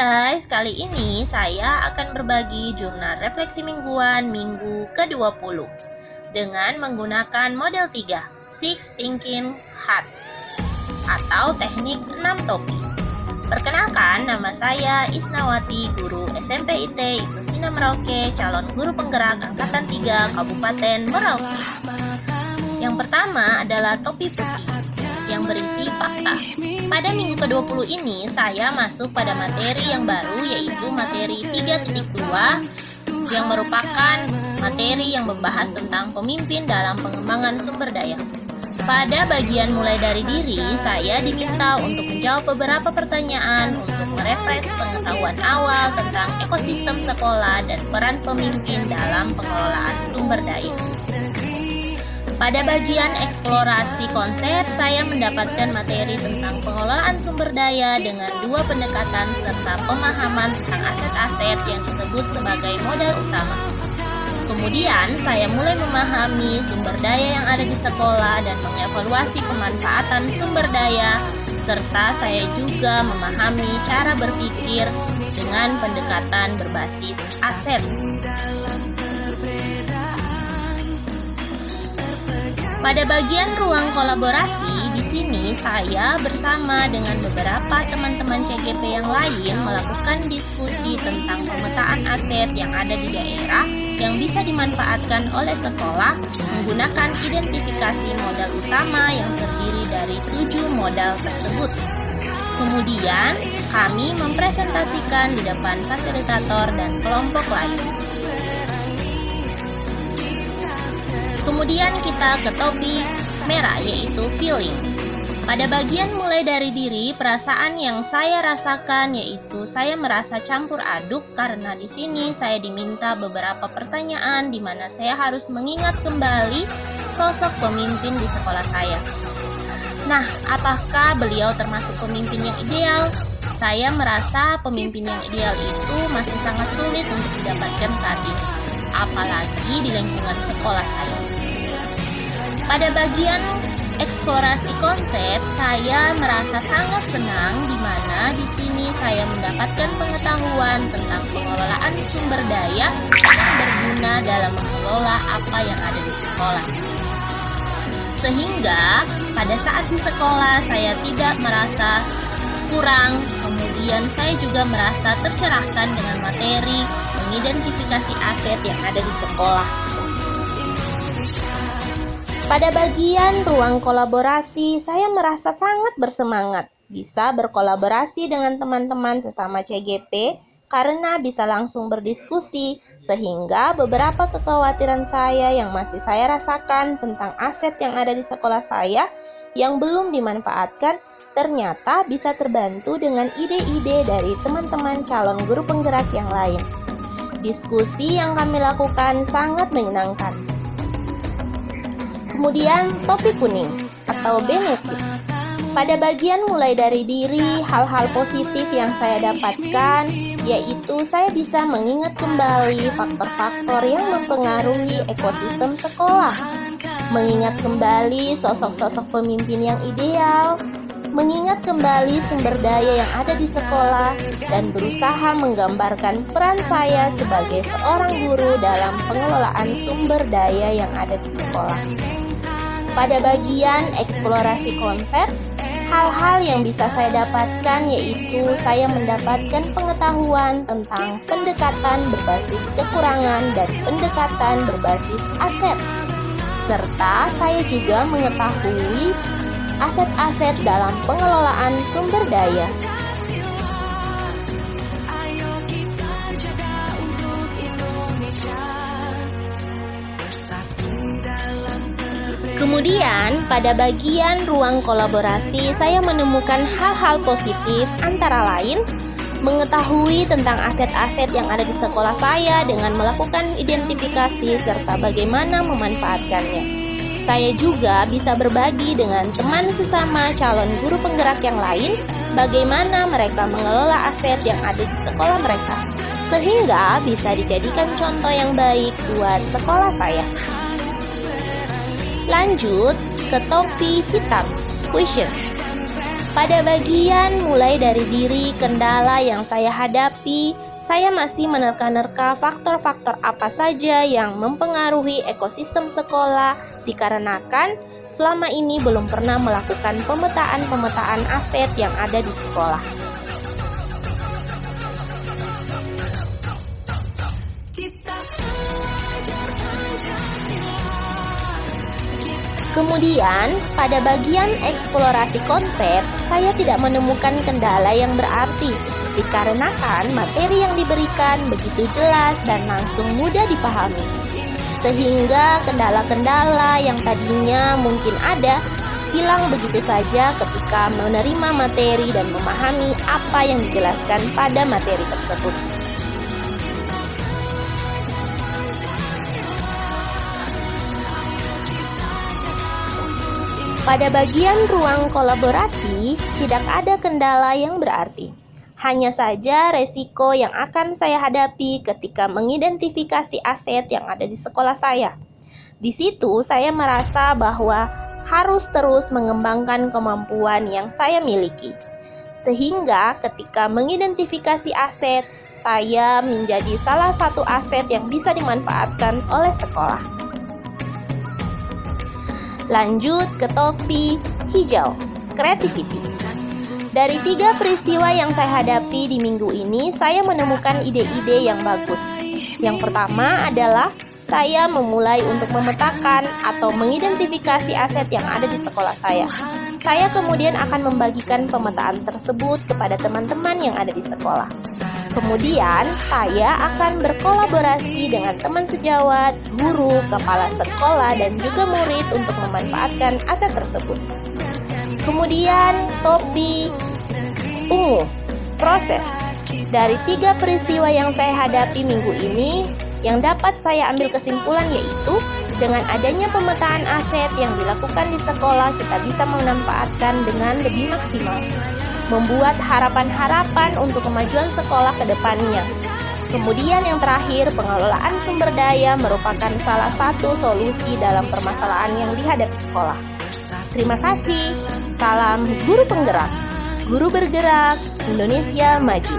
Guys, kali ini saya akan berbagi jurnal refleksi mingguan minggu ke-20 dengan menggunakan model 3, Six Thinking Hat atau teknik 6 topi. Perkenalkan, nama saya Isnawati, guru SMP IT Ibnu Sina Merauke, calon guru penggerak Angkatan 3 Kabupaten Merauke. Yang pertama adalah topi putih yang berisi fakta. Pada minggu ke-20 ini, saya masuk pada materi yang baru yaitu materi 3.2 yang merupakan materi yang membahas tentang pemimpin dalam pengembangan sumber daya. Pada bagian mulai dari diri, saya diminta untuk menjawab beberapa pertanyaan untuk merefresh pengetahuan awal tentang ekosistem sekolah dan peran pemimpin dalam pengelolaan sumber daya. Pada bagian eksplorasi konsep, saya mendapatkan materi tentang pengelolaan sumber daya dengan dua pendekatan serta pemahaman tentang aset-aset yang disebut sebagai modal utama. Kemudian, saya mulai memahami sumber daya yang ada di sekolah dan mengevaluasi pemanfaatan sumber daya, serta saya juga memahami cara berpikir dengan pendekatan berbasis aset. Pada bagian ruang kolaborasi, di sini saya bersama dengan beberapa teman-teman CGP yang lain melakukan diskusi tentang pemetaan aset yang ada di daerah yang bisa dimanfaatkan oleh sekolah menggunakan identifikasi modal utama yang terdiri dari tujuh modal tersebut. Kemudian, kami mempresentasikan di depan fasilitator dan kelompok lain. Kemudian kita ke topi merah yaitu feeling. Pada bagian mulai dari diri, perasaan yang saya rasakan yaitu saya merasa campur aduk karena di sini saya diminta beberapa pertanyaan di mana saya harus mengingat kembali sosok pemimpin di sekolah saya. Nah, apakah beliau termasuk pemimpin yang ideal? Saya merasa pemimpin yang ideal itu masih sangat sulit untuk didapatkan saat ini, apalagi di lingkungan sekolah saya. Pada bagian eksplorasi konsep, saya merasa sangat senang di mana di sini saya mendapatkan pengetahuan tentang pengelolaan sumber daya yang berguna dalam mengelola apa yang ada di sekolah. Sehingga pada saat di sekolah saya tidak merasa kurang, kemudian saya juga merasa tercerahkan dengan materi mengidentifikasi aset yang ada di sekolah. Pada bagian ruang kolaborasi, saya merasa sangat bersemangat bisa berkolaborasi dengan teman-teman sesama CGP karena bisa langsung berdiskusi sehingga beberapa kekhawatiran saya yang masih saya rasakan tentang aset yang ada di sekolah saya yang belum dimanfaatkan ternyata bisa terbantu dengan ide-ide dari teman-teman calon guru penggerak yang lain. Diskusi yang kami lakukan sangat menyenangkan. Kemudian topik kuning atau benefit. Pada bagian mulai dari diri, hal-hal positif yang saya dapatkan yaitu saya bisa mengingat kembali faktor-faktor yang mempengaruhi ekosistem sekolah. Mengingat kembali sosok-sosok pemimpin yang ideal, mengingat kembali sumber daya yang ada di sekolah dan berusaha menggambarkan peran saya sebagai seorang guru dalam pengelolaan sumber daya yang ada di sekolah. Pada bagian eksplorasi konsep, hal-hal yang bisa saya dapatkan yaitu saya mendapatkan pengetahuan tentang pendekatan berbasis kekurangan dan pendekatan berbasis aset. Serta saya juga mengetahui aset-aset dalam pengelolaan sumber daya. Kemudian, pada bagian ruang kolaborasi, saya menemukan hal-hal positif, antara lain mengetahui tentang aset-aset yang ada di sekolah saya dengan melakukan identifikasi serta bagaimana memanfaatkannya. Saya juga bisa berbagi dengan teman sesama calon guru penggerak yang lain bagaimana mereka mengelola aset yang ada di sekolah mereka, sehingga bisa dijadikan contoh yang baik buat sekolah saya. Lanjut ke topi hitam, question. Pada bagian mulai dari diri kendala yang saya hadapi, saya masih menerka-nerka faktor-faktor apa saja yang mempengaruhi ekosistem sekolah dikarenakan selama ini belum pernah melakukan pemetaan-pemetaan aset yang ada di sekolah. Kemudian, pada bagian eksplorasi konsep, saya tidak menemukan kendala yang berarti, dikarenakan materi yang diberikan begitu jelas dan langsung mudah dipahami. Sehingga kendala-kendala yang tadinya mungkin ada, hilang begitu saja ketika menerima materi dan memahami apa yang dijelaskan pada materi tersebut. Pada bagian ruang kolaborasi, tidak ada kendala yang berarti. Hanya saja resiko yang akan saya hadapi ketika mengidentifikasi aset yang ada di sekolah saya. Di situ saya merasa bahwa harus terus mengembangkan kemampuan yang saya miliki. Sehingga ketika mengidentifikasi aset, saya menjadi salah satu aset yang bisa dimanfaatkan oleh sekolah. Lanjut ke topi hijau, creativity. Dari tiga peristiwa yang saya hadapi di minggu ini, saya menemukan ide-ide yang bagus. Yang pertama adalah saya memulai untuk memetakan atau mengidentifikasi aset yang ada di sekolah saya. Saya kemudian akan membagikan pemetaan tersebut kepada teman-teman yang ada di sekolah. Kemudian, saya akan berkolaborasi dengan teman sejawat, guru, kepala sekolah, dan juga murid untuk memanfaatkan aset tersebut. Kemudian, topi. Ungu, proses. Dari tiga peristiwa yang saya hadapi minggu ini, yang dapat saya ambil kesimpulan yaitu dengan adanya pemetaan aset yang dilakukan di sekolah, kita bisa memanfaatkan dengan lebih maksimal membuat harapan-harapan untuk kemajuan sekolah ke depannya. Kemudian yang terakhir, pengelolaan sumber daya merupakan salah satu solusi dalam permasalahan yang dihadapi sekolah. Terima kasih. Salam guru penggerak. Guru bergerak, Indonesia maju.